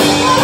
Yeah.